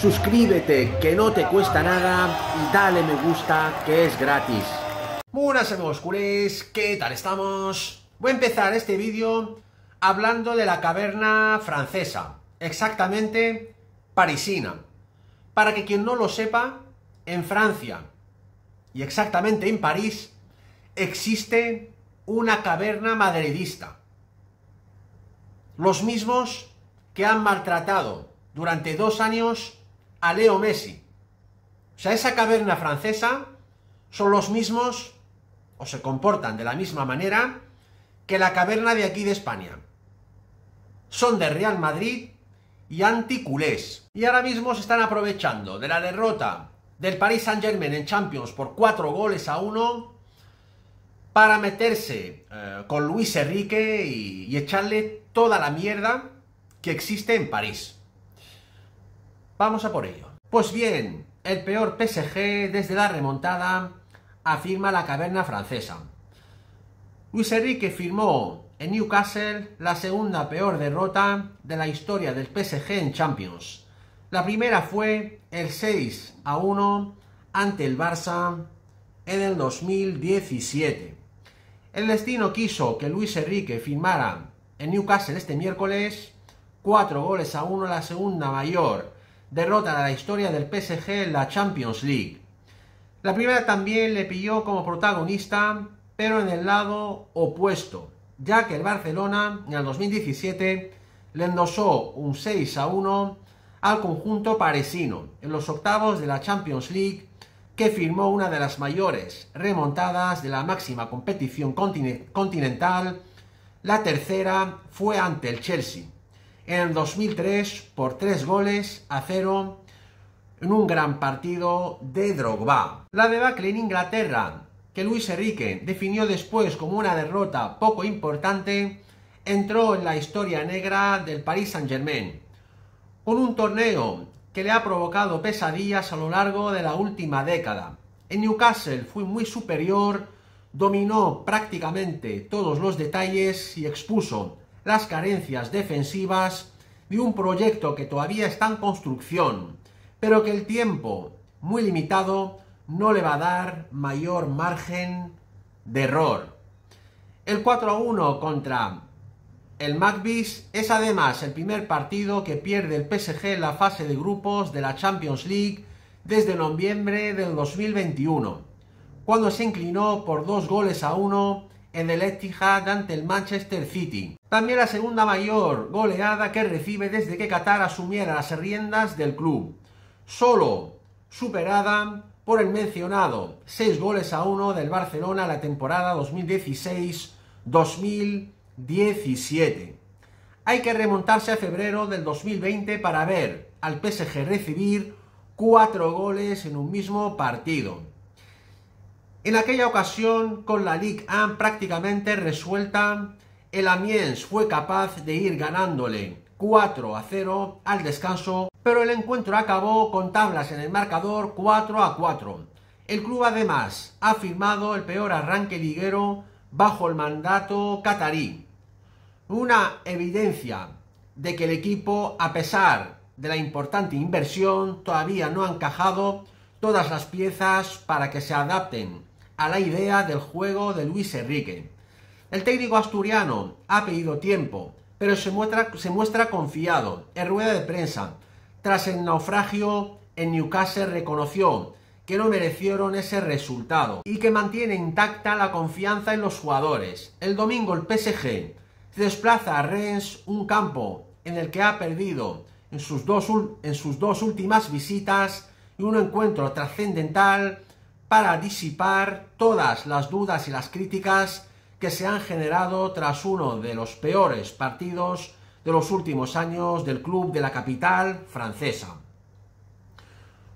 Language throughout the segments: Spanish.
suscríbete que no te cuesta nada y dale me gusta que es gratis. Buenas amigos culés, ¿qué tal estamos? Voy a empezar este vídeo hablando de la caverna francesa, exactamente parisina. Para que quien no lo sepa, en Francia y exactamente en París existe una caverna madridista. Los mismos que han maltratado durante dos años a Leo Messi. O sea, esa caverna francesa son los mismos, o se comportan de la misma manera, que la caverna de aquí de España. Son de Real Madrid y anticulés. Y ahora mismo se están aprovechando de la derrota del Paris Saint-Germain en Champions por cuatro goles a uno para meterse eh, con Luis Enrique y echarle toda la mierda que existe en París. Vamos a por ello. Pues bien, el peor PSG desde la remontada afirma la caverna francesa. Luis Enrique firmó en Newcastle la segunda peor derrota de la historia del PSG en Champions. La primera fue el 6 a 1 ante el Barça en el 2017. El destino quiso que Luis Enrique firmara en Newcastle este miércoles cuatro goles a uno la segunda mayor derrota de la historia del PSG en la Champions League. La primera también le pilló como protagonista, pero en el lado opuesto, ya que el Barcelona en el 2017 le endosó un 6 a 1 al conjunto parisino en los octavos de la Champions League, que firmó una de las mayores remontadas de la máxima competición continental. La tercera fue ante el Chelsea en el 2003 por 3 goles a 0 en un gran partido de Drogba. La debacle en Inglaterra, que Luis Enrique definió después como una derrota poco importante, entró en la historia negra del Paris Saint-Germain, con un torneo que le ha provocado pesadillas a lo largo de la última década. En Newcastle fue muy superior, dominó prácticamente todos los detalles y expuso las carencias defensivas de un proyecto que todavía está en construcción, pero que el tiempo, muy limitado, no le va a dar mayor margen de error. El 4 a 1 contra el Magbies es además el primer partido que pierde el PSG en la fase de grupos de la Champions League desde noviembre del 2021, cuando se inclinó por dos goles a uno en el Etihad ante el Manchester City. También la segunda mayor goleada que recibe desde que Qatar asumiera las riendas del club. Solo superada por el mencionado 6 goles a 1 del Barcelona la temporada 2016-2017. Hay que remontarse a febrero del 2020 para ver al PSG recibir 4 goles en un mismo partido. En aquella ocasión, con la Ligue 1 prácticamente resuelta, el Amiens fue capaz de ir ganándole 4 a 0 al descanso, pero el encuentro acabó con tablas en el marcador 4 a 4. El club además ha firmado el peor arranque liguero bajo el mandato catarí. Una evidencia de que el equipo, a pesar de la importante inversión, todavía no ha encajado todas las piezas para que se adapten a la idea del juego de Luis Enrique. El técnico asturiano ha pedido tiempo, pero se muestra, confiado. En rueda de prensa, tras el naufragio en Newcastle, reconoció que no merecieron ese resultado y que mantiene intacta la confianza en los jugadores. El domingo el PSG se desplaza a Rennes, un campo en el que ha perdido en sus dos últimas visitas y un encuentro trascendental para disipar todas las dudas y las críticas que se han generado tras uno de los peores partidos de los últimos años del club de la capital francesa.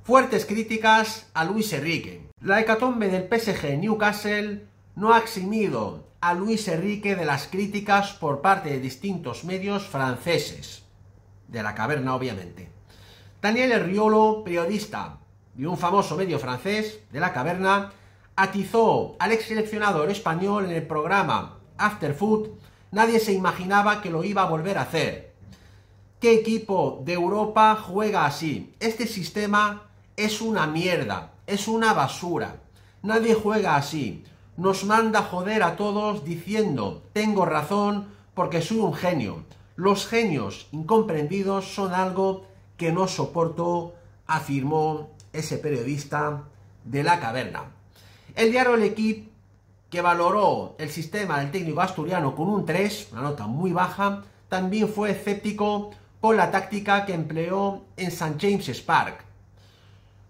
Fuertes críticas a Luis Enrique. La hecatombe del PSG Newcastle no ha eximido a Luis Enrique de las críticas por parte de distintos medios franceses, de la caverna obviamente. Daniel Herriolo, periodista y un famoso medio francés de la caverna, atizó al ex seleccionador español en el programa After Food, nadie se imaginaba que lo iba a volver a hacer. ¿Qué equipo de Europa juega así? Este sistema es una mierda, es una basura. Nadie juega así. Nos manda joder a todos diciendo, tengo razón porque soy un genio. Los genios incomprendidos son algo que no soporto, afirmó ese periodista de la caverna. El diario El Equipe, que valoró el sistema del técnico asturiano con un 3, una nota muy baja, también fue escéptico con la táctica que empleó en St. James's Park.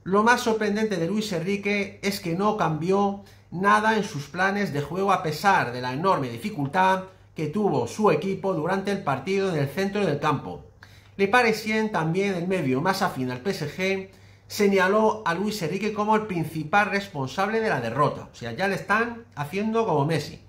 Lo más sorprendente de Luis Enrique es que no cambió nada en sus planes de juego a pesar de la enorme dificultad que tuvo su equipo durante el partido en el centro del campo. Le parecían también el medio más afín al PSG señaló a Luis Enrique como el principal responsable de la derrota. O sea, ya le están haciendo como Messi.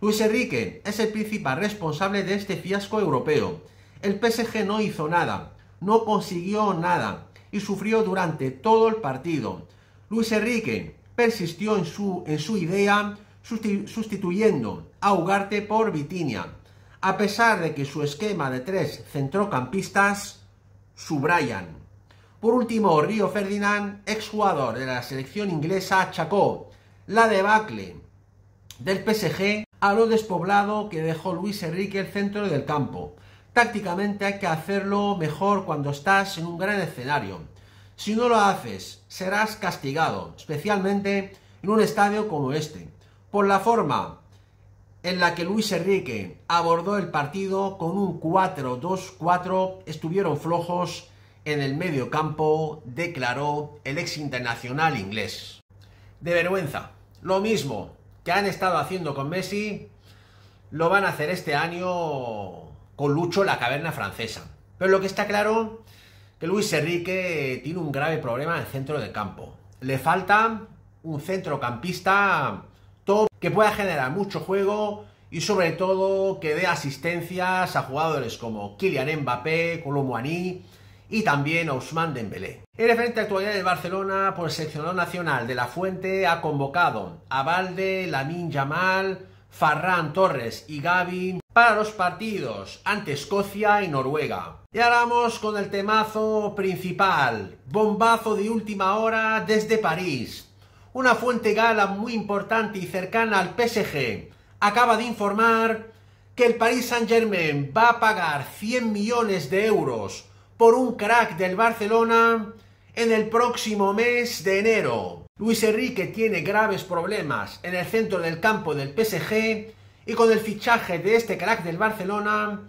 Luis Enrique es el principal responsable de este fiasco europeo. El PSG no hizo nada, no consiguió nada y sufrió durante todo el partido. Luis Enrique persistió en su, en su idea sustituyendo a Ugarte por Vitinia, a pesar de que su esquema de tres centrocampistas subrayan por último, Río Ferdinand, exjugador de la selección inglesa, achacó la debacle del PSG a lo despoblado que dejó Luis Enrique el centro del campo. Tácticamente hay que hacerlo mejor cuando estás en un gran escenario. Si no lo haces, serás castigado, especialmente en un estadio como este. Por la forma en la que Luis Enrique abordó el partido con un 4-2-4, estuvieron flojos en el medio campo, declaró el ex internacional inglés. De vergüenza. Lo mismo que han estado haciendo con Messi, lo van a hacer este año con Lucho la caverna francesa. Pero lo que está claro que Luis Enrique tiene un grave problema en el centro del campo. Le falta un centrocampista top que pueda generar mucho juego y sobre todo que dé asistencias a jugadores como Kylian Mbappé, Colomboani y también Ousmane Dembélé. En referente a actualidad del Barcelona, por el seleccionador nacional de la Fuente ha convocado a Valde, Lamin Yamal, Farran Torres y Gaby para los partidos ante Escocia y Noruega. Y ahora vamos con el temazo principal, bombazo de última hora desde París. Una fuente gala muy importante y cercana al PSG acaba de informar que el Paris Saint-Germain va a pagar 100 millones de euros por un crack del Barcelona en el próximo mes de enero. Luis Enrique tiene graves problemas en el centro del campo del PSG y con el fichaje de este crack del Barcelona,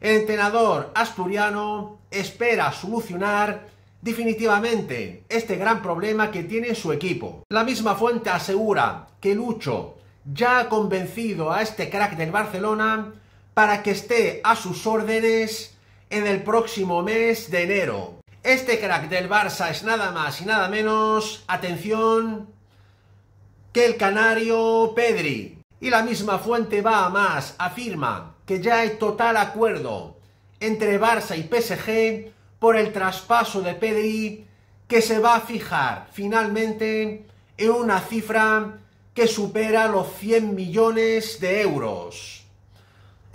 el entrenador asturiano espera solucionar definitivamente este gran problema que tiene su equipo. La misma fuente asegura que Lucho ya ha convencido a este crack del Barcelona para que esté a sus órdenes en el próximo mes de enero. Este crack del Barça es nada más y nada menos, atención, que el canario Pedri. Y la misma fuente va a más, afirma que ya hay total acuerdo entre Barça y PSG por el traspaso de Pedri que se va a fijar finalmente en una cifra que supera los 100 millones de euros.